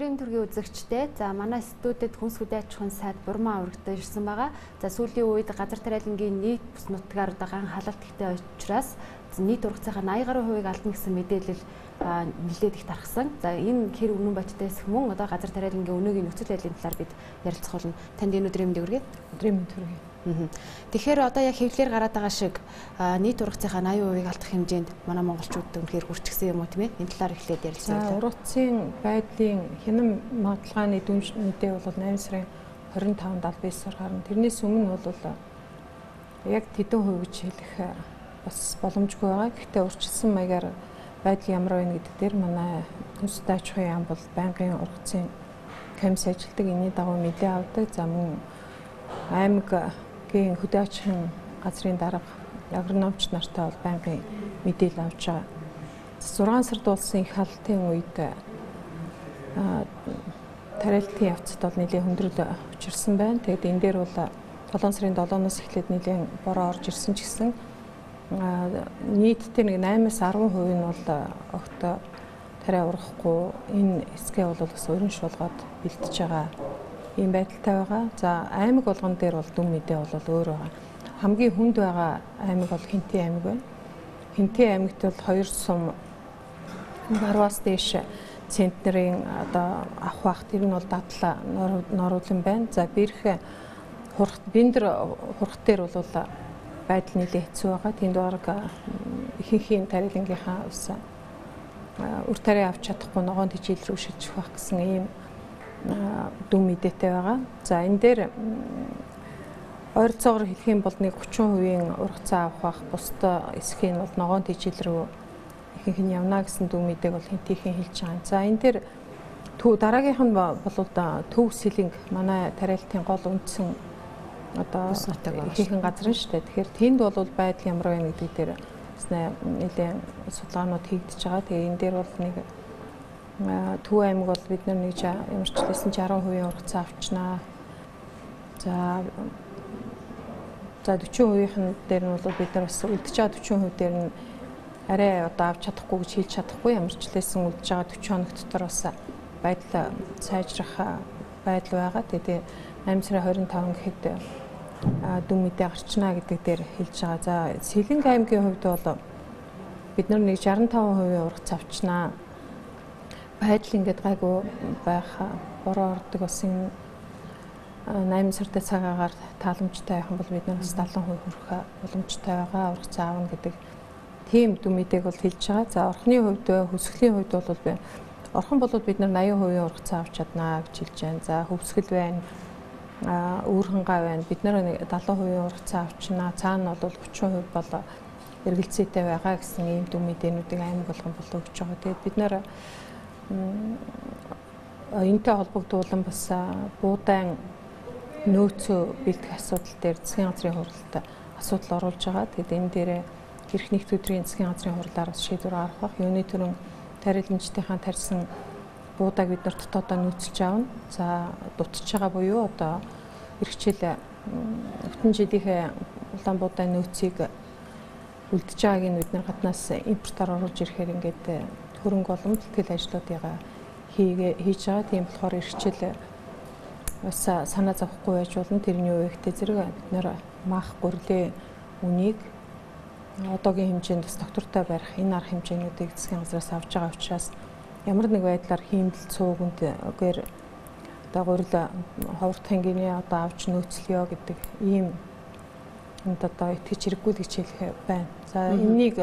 өдрийн төргийн үзэгчтэй. За манай студид хүнс хөдөө аж ахуйн сайд Бурмаа урагтаа ирсэн байгаа. За сүүлийн үед газар тариалангийн нийт бус нутгаар ган халалт ихтэй учраас нийт ургацынхаа 80 гаруй хувийг алдна гэсэн мэдээлэл нэлээд их тархсан. За энэ хэр үнэн бодтойс мөн одоо газар тариалангийн өнөөгийн нөхцөл байдлын талаар бид ярилцах болно. Танд энэ өдрийн мэндийг хүргэе. Өдрийн мэнд хүргэе. Тэгэхээр одоо яг хэвлэлээр гараад байгаа шиг нийт ургацынхаа 80% алдах хэмжээнд манай монголчууд үнэхээр хүрчихсэн юм уу тийм ээ? Энэ талаар эхлээд ярилцсан. За ургацын байдлын хянам магадлалгааны дүн мэдээ бол 8 сарын 25-нд аль бисаар гарна. Тэрнээс өмнө бол яг тэдэн хувь гэж хэлэх бас боломжгүй байгаа. Гэхдээ урьдчилсан маягаар байдал ямар байна гэдэг дээр манай хүнс дач хуян бол байнгын ургацын комисс ажилтдаг энэний дагуу мэдээ авдаг. За мөн аймаг гийн хөдөө аж ахуйн газрын дарга агрономч нартай бол байнгын мэдээлэл авч байгаа. 6 сард болсон их халтын үед тариалтын явцад бол нэлийн хүндрэл учирсан байна. Тэгэд энэ дээр бол 7 сарын 7-оос эхлээд нэлийн бороо орж ирсэн ч гэсэн нийтдээ нэг 8-аас 10% нь бол огт тариа урахгүй энэ эсгээ бол бас өрн шуулгаад бэлтэж байгаа ийм байдалтай байгаа. За аймаг болгон дээр бол дүн мэдээ бол өөр байгаа. Хамгийн хүнд байгаа аймаг бол Хинтээ аймаг байна. Хинтээ аймагт бол хоёр сум гарваас дээш центнерийн одоо авах бах тэр нь бол дадлаа норуулан байна. За бэрх хурх биндэр хурх дээр бол байдал нэлээд хэцүү байгаа. Тэнд бараг ихэнхийн тарилангийнхаа ус үр тариа авч чадахгүй ногоон тижил рүү шилжих байх гэсэн ийм дүн мэдээтэй байгаа. За энэ дээр ойролцоогоор хэлэх юм бол нэг 30%-ийн ургацаа авах бах бусдаа эсхийн бол ногоон тижил рүү ихэнх нь явна гэсэн дүн мэдээг бол хинтийнхэн хэлж байгаа. За энэ дээр төв дараагийнх нь бол төв сэлинг манай тариалтын гол үндсэн одоо ихэнх газар нь шүү дээ. Тэгэхээр тэнд бол байдал ямар байна гэдэг дээр нэлээд судалгаанууд хийгдэж байгаа. Тэгээ энэ дээр бол нэг Төв аймаг бол бид нар нэг ямар ч хэлсэн 60% ургацаа авчнаа. За за 40%-ийн дээр нь бол бид нар бас үлдэж байгаа 40% дээр нь арай одоо авч чадахгүй гэж хэлж чадахгүй ямар ч хэлсэн үлдэж байгаа 40 хоног дотор бас байдал сайжрах байдал байгаа. Тэгээ 8 сарын 25 гэхэд дүн мэдээ гарчнаа гэдэг дээр хэлж байгаа. За Сэлэнг аймгийн хувьд бол бид нар нэг 65% ургац авчнаа байдал ингээд гайгүй байх бороо ордог бас энэ 8 сартай цагаагаар тааламжтай байх юм бол бид нар бас 70% хүрэх боломжтой байгаа. Ургац аавна гэдэг тийм дүмэдэг бол хэлж байгаа. За орхны хувьд хөсгөлийн хувьд бол би орхон болоод бид нар 80% ургац авч чаднаа гэж хэлж байна. За хөвсгөл байна. а өөрхөнгай байна. Бид нар 70% ургац авчнаа. Цаана бол 30% бол эргэлзээтэй байгаа гэсэн ийм дүмэдэнүүдийг аймаг болгон бол өгч байгаа. Тэгээд бид нар энтэй холбогдуулан бас буудаан нөөцөө бэлтгэх асуудал дээр засгийн газрын хуралд асуудал оруулж байгаа. Тэгэд энэ дээрээ эрх нэгт өдрийн засгийн газрын хуралдаар бас шийдвэр гаргах бах. Юуны төрөн тарилмжтынхаа тарьсан буудааг бид нар дотоодоо нөөцлж аавна. За дутж байгаа буюу одоо эрхчил өвтөн жилийнхээ улаан буудаан нөөцийг үлдэж байгааг нь бид нар гаднаас импортоор оруулж ирэхээр ингээд хөрөнгө олон бэлтгэл ажлуудыг хийгээ хийж байгаа. Тийм болохоор эрхчил бас санаа зовхгүй байж болно. Тэрний үеигтэй зэрэг бид нэр мах гөрлөө үнийг одоогийн хэмжээнд бас доктортой барих энэ арга хэмжээнүүдийг засгийн газраас авч байгаа учраас ямар нэг байдлаар хиймдэл цуугүнгээр одоо гурил ховрт хангины одоо авч нөөцлөё гэдэг ийм энд одоо итгэж хэрэггүй гэж хэлэх байна. За энэнийг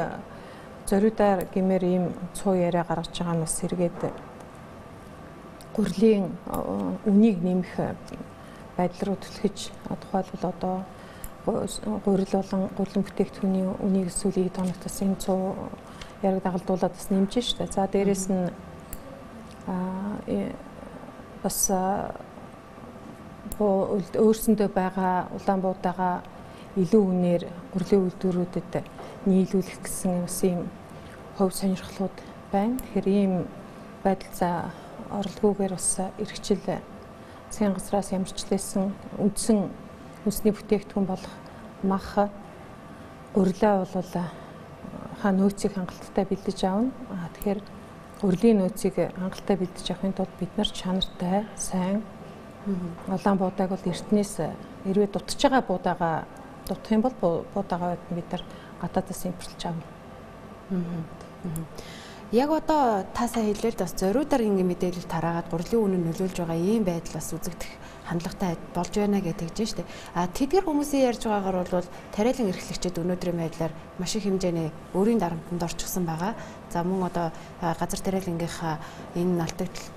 зориудаар гэмээр ийм цуу яриа гаргаж байгаа нь бас сэргээд гурлийн үнийг нэмэх байдал руу түлхэж тухайлбал одоо гурил болон гурлан бүтээгдэхүүний үнийг эсвэл ид хоногт бас энэ цуу яриг дагалдуулаад бас нэмж штэ. За дээрэс нь аа бас өөрсөндөө байгаа улаан буудаага илүү үнээр гурлийн үйлдвэрүүдэд нийлүүлэх гэсэн бас ийм хувь сонирхлууд байна. Тэгэхээр ийм байдал за оролдгүйгээр бас эргчил засгийн газраас ямарчлээсэн үндсэн хүнсний бүтээгдэхүүн болох мах өрлөө бол хаа нөөцийг хангалттай бэлдэж аавна. Аа тэгэхээр урлагийн нөөцийг хангалттай бэлдэж авахын тулд бид нар чанартай, сайн улаан буудааг бол эртнээс хэрвээ дутж байгаа буудаага дутах юм бол буудаага бид нар гадаадаас импортлж авна. Яг одоо та сайн хэлээд бас зориудаар ингэ мэдээлэл тараагаад гурилын үнэ нөлөөлж байгаа ийм байдал бас үзэгдэх хандлагатай болж байна гэж тэгж штэ. А тэдгэр хүмүүсийн ярьж байгаагаар бол тариалан эрхлэгчид өнөөдрийн байдлаар маш их хэмжээний өөрийн дарамтанд орчихсон байгаа. За мөн одоо газар тариалангийнхаа энэ налтагдал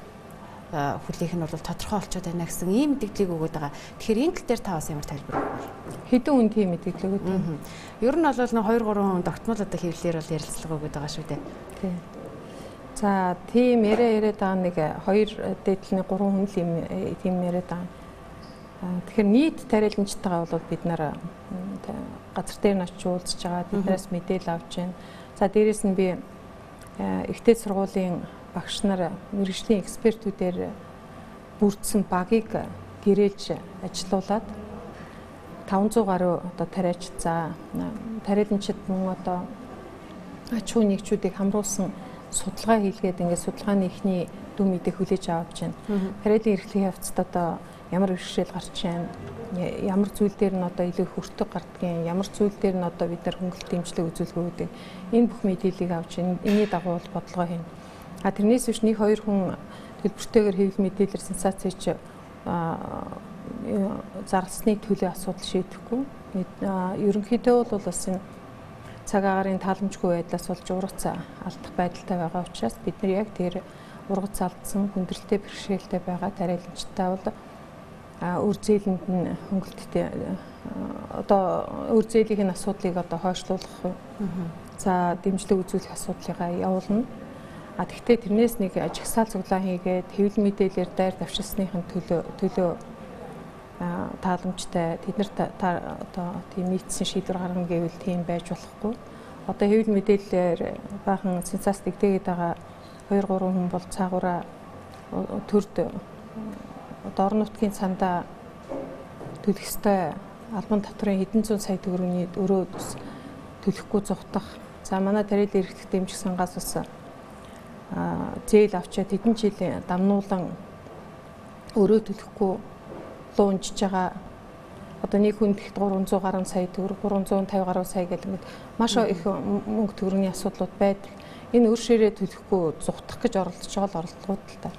хүлээх нь бол тодорхой болчиход байна гэсэн ийм мэдээллийг өгöd байгаа. Тэгэхээр энэ тал дээр та бас ямар тайлбар өгөх вэ? Хэдэн үн тийм мэдээлэл өгöd вэ? Ер нь бол 2 3 хүн тогтмол одоо хэвлэлээр бол ярилцлага өгöd байгаа шүү дээ. Тийм. За тийм яриа яриад байгаа нэг хоёр дээдлний гурван хүн л юм тийм яриад байгаа. Тэгэхээр нийт тариаланчтайгаа бол бид нар газар дээр нь очиж уулзж байгаа. Тэднээс мэдээлэл авч байна. За дээрэс нь би ихтэй сургуулийн багш нар мэрэгжлийн экспертүүдээр бүрдсэн багийг гэрээлж ажилуулад 500 гаруй одоо тариач за тариаланчид мөн одоо ач хүү нэгжүүдийг хамруулсан судалгаа хийлгээд ингээд судалгааны ихний дүн мэдээ хүлээж авч байна. Тариалан эрхлэх явцад одоо ямар бэрхшээл гарч байна? Ямар зүйл дээр нь одоо илүү хүртэг гардгийн ямар зүйл дээр нь одоо бид нар хөнгөлт дэмжлэг үзүүлэх үүдээ энэ бүх мэдээллийг авч энэний дагуу бодлого хийнэ А тэрнээс биш нэг хоёр хүн төлбөртэйгээр хэвлэл мэдээлэл сенсац хийж зарласны төлөө асуудал шийдэхгүй. Ерөнхийдөө бол бас энэ цаг агарын тааламжгүй байдлаас болж ургац алдах байдалтай байгаа учраас бид нар яг тэр ургац алдсан хүндрэлтэй бэрхшээлтэй байгаа тариаламжтай бол үр зээлэнд нь хөнгөлттэй одоо үр зээлийн асуудлыг одоо хойшлуулах. За дэмжлэг үзүүлэх асуудлыгаа явуулна. А тэгвэл тэрнээс нэг ажигсаал цуглаан хийгээд хэвлэл мэдээлэлээр дайр давшилсныхын төлөө төлөө тааламжтай тэднэр одоо тийм нийцсэн шийдвэр гаргана гэвэл тийм байж болохгүй. Одоо хэвлэл мэдээлэлээр баахан сенсац дэгдээгээд байгаа 2 3 хүн бол цаагаараа төрд одоо орон нутгийн цандаа төлөх ёстой албан татврын хэдэн зуун сая төгрөгийн өрөө төлөхгүй зугтах. За манай тариалан эрхлэх дэмжих сангаас бас зээл авчаад хэдэн жил дамнуулан өрөө төлөхгүй луунжж байгаа одоо нэг хүнд ихт 300 гаруй сая төгрөг 350 гаруй сая гэх мэт маш их мөнгө төгрөгийн асуудлууд байдаг. Энэ өр ширээ төлөхгүй зугтах гэж оролдож байгаа оролдлогууд л та.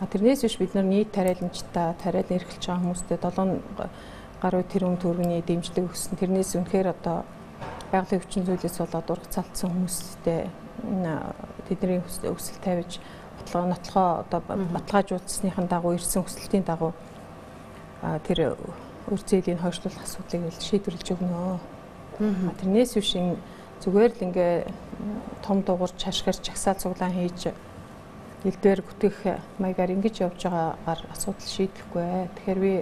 А тэрнээс биш бид нар нийт тариаламжтай тариалан эрхэлж байгаа хүмүүстээ 7 гаруй тэрүүн төгрөгийн дэмжлэг өгсөн. Тэрнээс үнэхээр одоо байгалийн өвчин зүйлээс болоод ургац алдсан хүмүүстэй тэдний өсөл тавьж бодлого нотлохоо одоо баталгаажуулсныхын дагуу ирсэн өсөлтийн дагуу тэр өр зээлийн хойшлуулах асуудлыг л шийдвэрлэж өгнө. Тэрнээс биш зүгээр л ингээ том дугуйр чашгирч чагсаа цуглаан хийж элдвэр бүтээх маягаар ингэж явж байгаагаар асуудал шийдэхгүй. Тэгэхээр би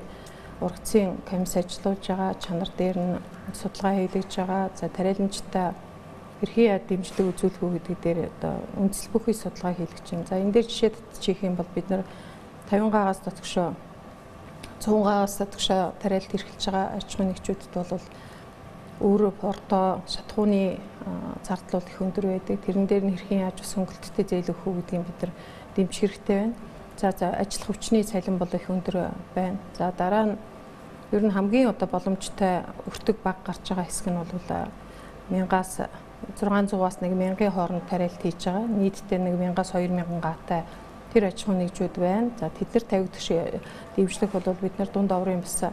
ургацын комисс ажиллаж байгаа чанар дээр нь судалгаа хийлгэж байгаа. За тариаламжтай эрхийн яд дэмжлэг үзүүлэх үү гэдэг дээр одоо үндэслэл бүхий судалгаа хийлгэж байна. За энэ дээр жишээ татчих юм бол бид нар 50 гаагаас татгшоо 100 гаагаас татгшоо тариалт эрхэлж байгаа аж ахуйн нэгжүүдэд бол өөрөө порто шатхууны зардлууд их өндөр байдаг. Тэрэн дээр нь хэрхэн яаж ус хөнгөлттэй зээл өгөх үү гэдгийг бид нар дэмжих хэрэгтэй байна. За за ажиллах хүчний цалин бол их өндөр байна. За дараа нь ер нь хамгийн одоо боломжтой өртөг баг гарч байгаа хэсэг нь бол мянгаас 600-аас 1000-ийн хооронд тариалт хийж байгаа. Нийтдээ 1000-аас 2000 гаатай тэр аж ахуйн нэгжүүд байна. За тэд нар тавигдах дэмжлэг бол бид нар дунд оврын бас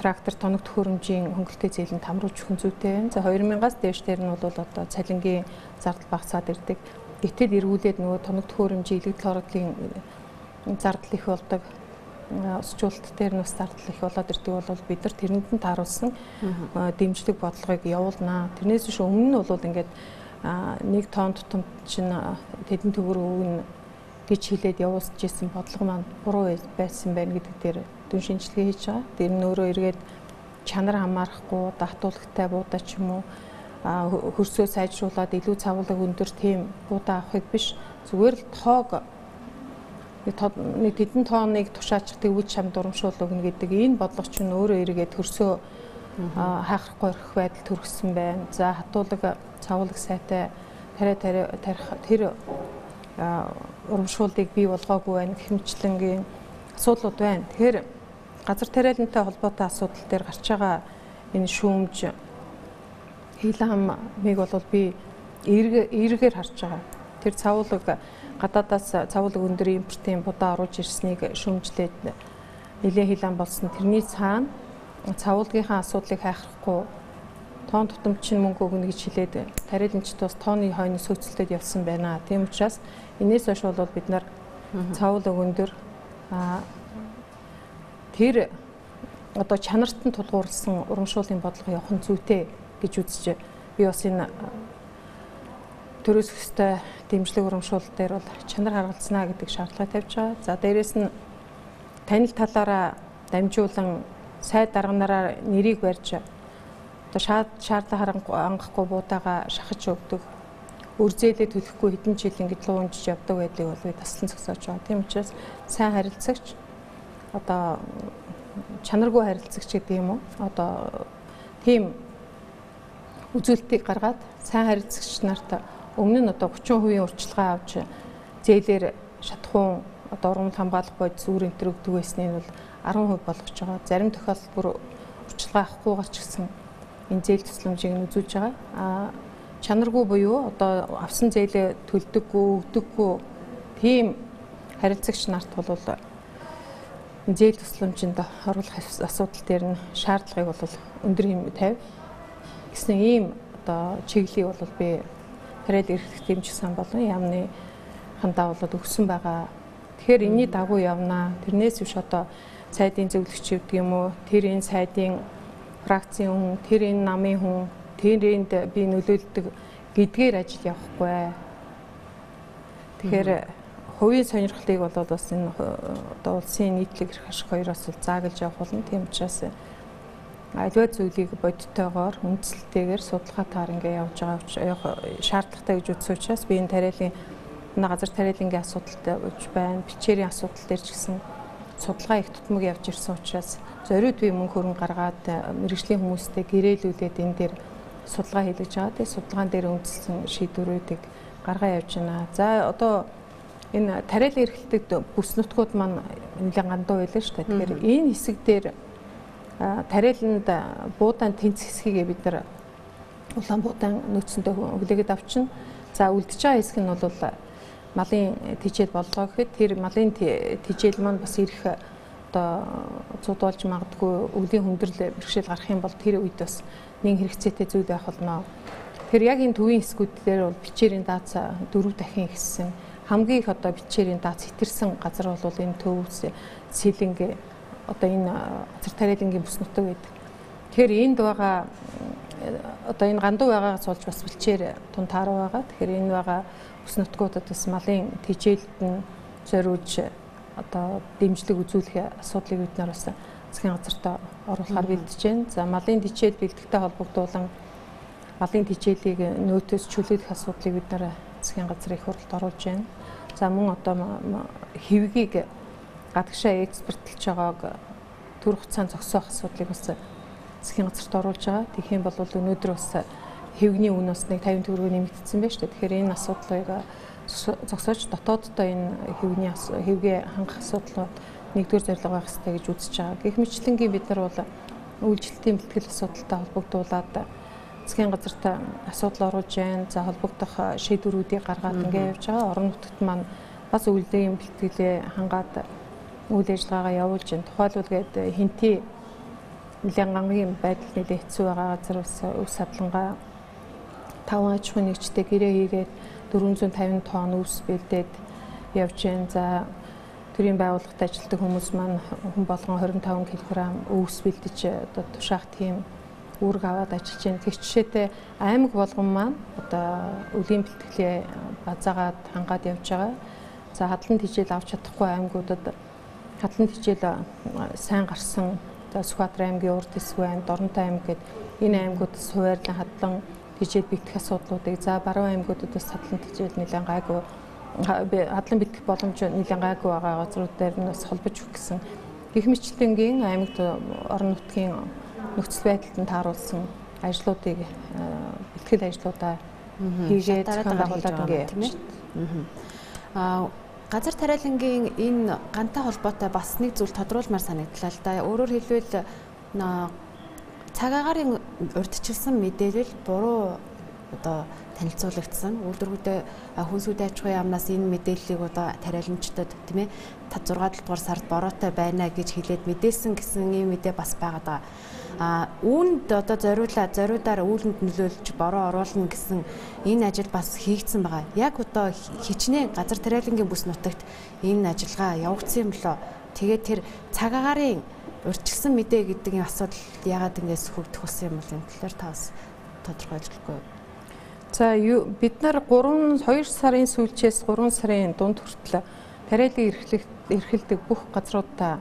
трактор тоног төхөөрөмжийн хөнгөлтэй зээлэнд хамруулж өгөх зүйтэй байна. За 2000-аас дээш дээр нь бол одоо цалингийн зардал багасаад ирдэг. Гэтэл эргүүлээд нөгөө тоног төхөөрөмжийн илэгдэл хородлын зардал их болдог осчуулт дээр нь бас зардал их болоод ирдэг бол бид нар тэрэнд нь тааруулсан дэмжлэг бодлогыг явуулнаа. Тэрнээс биш өмнө нь бол ингээд нэг тонн тутамд чинь тэдэн төгөр өгнө гэж хэлээд явуулж исэн бодлого маань буруу байсан байна гэдэг дээр дүн шинжилгээ хийж байгаа. Тэр нь өөрөө эргээд чанар хамаарахгүй датуулагтай буудаа ч юм уу хөрсөө сайжруулад илүү цавлаг өндөр тийм буудаа авахыг биш зүгээр л тоог нэг тэдэн тооныг тушаачих тэгвэл чам дурамшуул өгнө гэдэг энэ бодлого чинь өөрөө эргээд төрсөө хаахрахгүй ирэх байдал төрсөн байна. За хатуулаг цавлаг сайтай тариа тариа тарих тэр урамшууллыг бий болгоогүй байна гэх мэтлэнгийн асуудлууд байна. Тэгэхээр газар тариалантай холбоотой асуудал дээр гарч байгаа энэ шүүмж хилаамыг бол би эргээр харж байгаа. Тэр цавуулаг гадаадаас цавуулаг өндөр импортын будаа оруулж ирснийг шүүмжлээд нэлээд хилаан болсон. Тэрний цаана цавуулгынхаа асуудлыг хайхрахгүй тоон тутамчин мөнгө өгнө гэж хэлээд тариаланчд бас тооны хойно сөөцөлтөд явсан байна. Тийм учраас энэс хойш бол бид нар цавуулаг өндөр а тэр одоо чанарт нь тулгуурласан урамшууллын бодлого явах нь зүйтэй гэж үзэж би бас энэ төрөөс өстэй дэмжлэг урамшуул дээр бол чанар харгалцнаа гэдэг шаардлага тавьж байгаа. За дээрэс нь танил талаараа дамжуулан сайд дарганараа нэрийг барьж одоо шаардлага хангахгүй буудаага шахаж өгдөг. Үр зээлээ төлөхгүй хэдэн жил ингэж луунжиж явдаг байдлыг бол би таслан зогсоож байгаа. Тийм учраас сайн харилцагч одоо чанаргүй харилцагч гэдэг юм уу? Одоо тийм үзүүлэлтийг гаргаад сайн харилцагч нарт өмнө нь одоо 30% урьдчилгаа авч зээлээр шатхуун одоо ургамал хамгаалах бодис үр энтер өгдөг байсныг бол 10% болгож байгаа. Зарим тохиолдолд бүр урьдчилгаа авахгүйгээр ч гэсэн энэ зээл төслөмжийг нь үзүүлж байгаа. А чанаргүй буюу одоо авсан зээлээ төлдөггүй, өгдөггүй тийм харилцагч нарт бол зээл төслөмжинд оруулах асуудал дээр нь шаардлагыг бол өндөр юм тавь гэсэн ийм одоо чиглэлийг бол би тариад эрхлэх дэмжих сан болон яамны хандаа болоод өгсөн байгаа. Тэгэхээр энэний дагуу явнаа. Тэрнээс биш одоо сайдын зөвлөгч гэдэг юм уу? Тэр энэ сайдын фракцийн хүн, тэр энэ намын хүн, тэрэнд би нөлөөлдөг гэдгээр ажил явахгүй. Тэгэхээр хувийн сонирхлыг бол бас энэ одоо улсын нийтлэг эрх ашиг хоёроос заагалж явах болно. Тийм учраас аливаа зүйлийг бодиттойгоор үндсэлтэйгээр судалгаатаар ингээ явж байгаа шаардлагатай гэж үзсэн учраас би энэ тариалын газар тариалангийн асуудалтай болж байна. Бичээрийн асуудал дээр ч гэсэн судалгаа их тутмаг явж ирсэн учраас зориуд би мөнгө хөрөнгө гаргаад мэрэгжлийн хүмүүстэй гэрээлүүлээд энэ дээр судалгаа хийлгэж байгаа. Тэгээ судалгаан дээр үндэслэн шийдвэрүүдийг гаргаа явж байна. За одоо энэ тариалан эрхлэлтэд бүс нутгууд маань нэлээд гандуу байлаа шүү дээ. Тэгэхээр энэ хэсэг дээр тариаланд буудаан тэнц хэсгийг бид нар улаан буудаан нөөцөндөө хүлээгээд авчна. За үлдэж байгаа хэсэг нь бол малын тижэл болгоо гэхэд тэр малын тижэл маань бас ирэх одоо цудуулж магадгүй өвлийн хүндрэл бэрхшээл гарах юм бол тэр үед бас нэг хэрэгцээтэй зүйл байх болно. Тэр яг энэ төвийн хэсгүүд дээр бол бичээрийн даац дөрөв дахин ихссэн. Хамгийн их одоо бичээрийн даац хэтэрсэн газар бол энэ төвс сэлэнгэ одоо энэ газар тариалангийн бүс нутаг байдаг. Тэгэхээр энд байгаа одоо энэ гандуу байгаагаас болж бас бэлчээр тун тааруу байгаа. Тэгэхээр энэ байгаа бүс нутгуудад бас малын тижээлд нь зориулж одоо дэмжлэг үзүүлэх асуудлыг бид нар бас засгийн газартаа оруулахаар бэлдэж байна. За малын тижээл бэлтгэхтэй холбогдуулан малын тижээлийг нөөтөөс чөлөөлөх асуудлыг бид нар засгийн газрын их хурлд оруулж байна. За мөн одоо хэвгийг гадагшаа экспортлж байгааг төр хугацаанд зогсоох асуудлыг бас засгийн газарт оруулж байгаа. Тэгэх юм бол өнөөдөр бас хэвгний үн бас нэг 50 төгрөгөөр нэмэгдсэн байна шүү дээ. Тэгэхээр энэ асуудлыг зогсоож дотооддоо энэ хэвгний хэвгээ хангах асуудлууд нэгдүгээр зорилго байх хэрэгтэй гэж үзэж байгаа. Гэх мэтлэнгийн бид нар бол үйлчлэлтийн бэлтгэл асуудалтай холбогдуулаад засгийн газарт асуудал оруулж байна. За холбогдох шийдвэрүүдийг гаргаад ингээд явж байгаа. Орон нутгад маань бас үйлдвэрийн бэлтгэлээ хангаад үйл ажиллагаагаа явуулж байна. Тухайлбал гээд хинти нэлээд гангийн байдал нэлээд хэцүү байгаа газар ус ус садлангаа 5 аж ахуйн нэгжтэй гэрээ хийгээд 450 тонн ус бэлдээд явж байна. За төрийн байгууллагад ажилладаг хүмүүс маань хүн болгон 25 кг өвс бэлдэж одоо тушаах тийм үүрэг аваад ажиллаж байна. Тэг жишээтэй аймаг болгон маань одоо өвлийн бэлтгэлээ базаагаад хангаад явж байгаа. За хадлан тижэл авч чадахгүй аймагуудад хадлан хичээл сайн гарсан. Сүхбаатар аймгийн урд хэсэг аймаг, Доронтой аймаг гээд энэ аймагуудаас хуваарлан хадлан хичээл бэлтгэх асуудлуудыг за баруун аймагуудад бас хадлан хичээл нэлээд гайгүй. Хадлан бэлтгэх боломж нэлээд гайгүй байгаа газрууд дээр нь бас холбож өгөх гэсэн гих мэтлэнгийн аймагт орон нутгийн нөхцөл байдалд нь тааруулсан ажлуудыг бэлтгэл ажлуудаа хийгээд зохион байгуулад ингэ явж байна. Газар тариалангийн энэ гантай холбоотой бас нэг зүйл тодруулмаар санагдлаа л да. Өөрөөр хэлбэл цаг агарын урдчилсан мэдээлэл буруу одоо танилцуулагдсан. Үйлдвэргүүдээ хүнсүүдийн аж ахуйн яамнаас энэ мэдээллийг одоо тариаламжтад тийм ээ 5 6 дугаар сард бороотой байна гэж хэлээд мэдээсэн гэсэн юм мэдээ бас байгаа даа. А үүнд одоо зориулаа зориудаар үүлэнд нөлөөлж бороо оруулна гэсэн энэ ажил бас хийгдсэн байгаа. Яг одоо хичнээн газар тариалангийн бүс нутагт энэ ажиллагаа явагдсан юм болоо. Тэгээд тэр цаг агарын урьдчилсан мэдээ гэдэг энэ асуудал яагаад ингэж хөгдөх болсон юм бол энэ талаар та бас тодорхойлж өгөхгүй юу? За бид нар 3 2 сарын сүүлчээс 3 сарын дунд хүртэл эрхлэх эрхэлдэг бүх газруудаа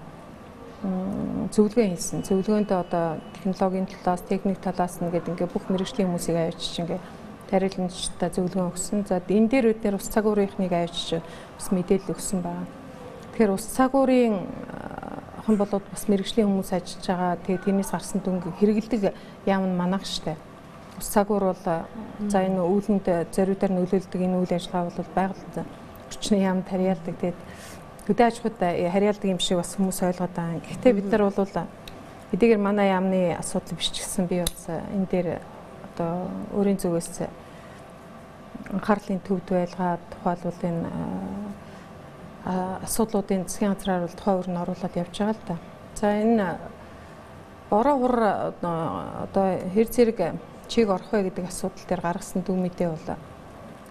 зөвлөгөө хийсэн. Зөвлөгөөнд одоо технологийн талаас, техник талаас нь гэдэг ингээ бүх мэрэгжлийн хүмүүсийг авчиж ингээ тариаланчтай зөвлөгөө өгсөн. За энэ дээр бид нэр ус цагуурийнхныг авчиж бас мэдээлэл өгсөн байна. Тэгэхээр ус цагуурийн хон болоод бас мэрэгжлийн хүмүүс ажиллаж байгаа. Тэгээ тэрнээс гарсан дүнг хэрэгэлдэг яам нь манах штэ ус цагуур бол за энэ үүлэнд зориудаар нөлөөлдөг энэ үйл ажиллагаа бол байгаль орчны яам тариалдаг. Тэгээд хөдөө аж ахуйд харьяалдаг юм шиг бас хүмүүс ойлгоод байгаа. Гэхдээ бид нар бол эдгээр манай яамны асуудал биш ч гэсэн би бас энэ дээр одоо өөрийн зүгээс анхаарлын төвд байлгаад тухайлбал энэ асуудлуудын засгийн газраар бол тухайн өрн оруулаад явж байгаа л да. За энэ бороо хур одоо хэр зэрэг чиг орох вэ гэдэг асуудал дээр гаргасан дүг мэдээ бол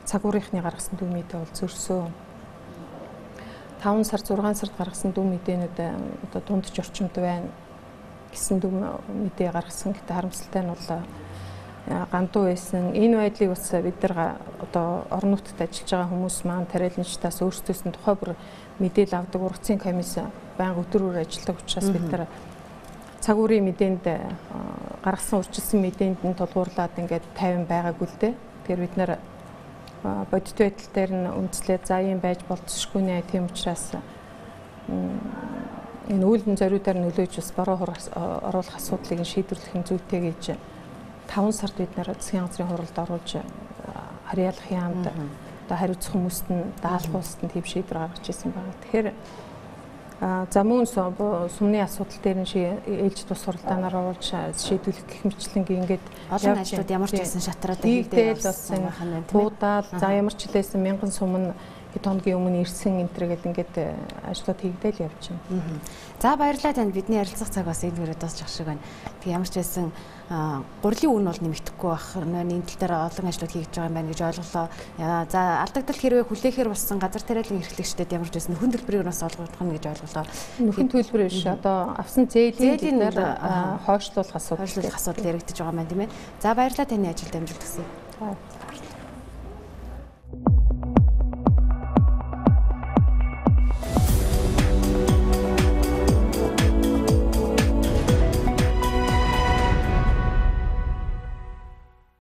цагуурийнхны гаргасан дүг мэдээ бол зөрсөө 5 сар 6 сард гаргасан дүг мэдээнүүд одоо дундч орчимд байна гэсэн дүг мэдээ гаргасан. Гэтэ харамсалтай нь бол гандуу байсан. Энэ байдлыг бас бид нар одоо орон нутгад ажиллаж байгаа хүмүүс маань тариаланчтаас өөрсдөөс нь тухай бүр мэдээлэл авдаг ургацын комисс байнга өдрөөр ажилладаг учраас бид нар цаг үрийн мэдээнд гаргасан урчилсан мэдээнд нь тулгуурлаад ингээд 50 байгаагүй л дээ. Тэгэхээр бид нар бодит байдал дээр нь үндэслээд за юм байж болцсохгүй нэ тийм учраас энэ үйлдэн зориудаар нөлөөж бас бороо оруулах асуудлыг шийдвэрлэх нь зүйтэй гэж 5 сард бид нар засгийн газрын хуралд оруулж харьяалах яамд одоо хариуцах хүмүүст нь нь тийм шийдвэр гаргаж ирсэн байна. Тэгэхээр За мөн сумны асуудал дээр нь ээлж тус суралдаанаар оруулж шийдвэрлэх гэх мэтлэнгийн ингээд олон ажлууд ямар ч байсан шатраад хийгдэл бас буудаал за ямар ч хэлээсэн мянган сум нь хэд хоногийн өмнө ирсэн энтэр гэдэг ингээд ажлууд хийгдэл явж байна. За баярлалаа танд бидний ярилцах цаг бас энэ хүрээ дуусчих шиг байна. Тэг ямар ч байсан гурилын үн бол нэмэгдэхгүй байх. Энэ тал дээр олон ажлууд хийж байгаа юм байна гэж ойлголоо. За алдагдал хэрвээ хүлээхээр болсон газар тариалан эрхлэгчдэд ямар ч байсан нөхөн төлбөрийг бас олгох нь гэж ойлголоо. Нөхөн төлбөр биш одоо авсан зээлийн дээр хойшлуулах асуудал хойшлуулах асуудал яригдчих байгаа юм байна тийм ээ. За баярлалаа таны ажилд амжилт хүсье.